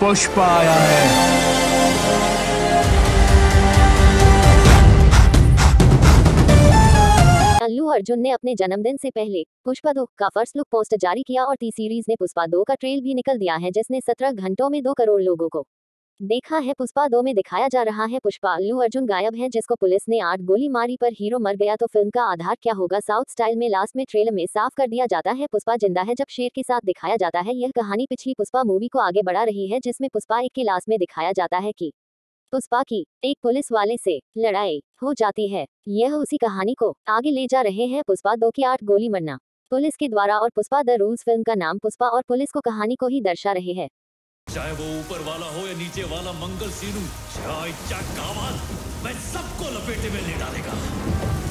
पुष्प आया है अल्लू अर्जुन ने अपने जन्मदिन से पहले पुष्पा दो का फ़र्स्ट लुक पोस्ट जारी किया और टी सीरीज़ ने पुष्पा दो का ट्रेल भी निकल दिया है, जिसने 17 घंटों में दो करोड़ लोगों को देखा है, पुष्पा दो में दिखाया जा रहा है, पुष्पा, अल्लू अर्जुन गायब है, जिसको पुलिस ने आठ गोली मारी, पर हीरो मर गया तो फ़िल्म का आधार क्या होगा? साउथ स्टाइल में लास्ट में ट्रेलर में साफ़ कर दिया जाता है, पुष्पा ज़िंदा है जब शेर के साथ दिखाया जाता है, यह कहानी पिछली पुष्पा मूवी को आगे बढ़ा रही है, जिसमें पुष्पा एक के लास्ट में दिखाया जाता है की पुष्पा की एक पुलिस वाले से लड़ाई हो जाती है, यह उसी कहानी को आगे ले जा रहे हैं, पुष्पा दो की आठ गोली मरना, पुलिस के द्वारा, और पुष्पा द रूल्स फ़िल्म का नाम पुष्पा और पुलिस को कहानी को ही दर्शा रहे हैं। चाहे वो ऊपर वाला हो या नीचे वाला, मंगल, सीनू, चाहे आवाज़ मैं सबको लपेटे में ले डालेगा।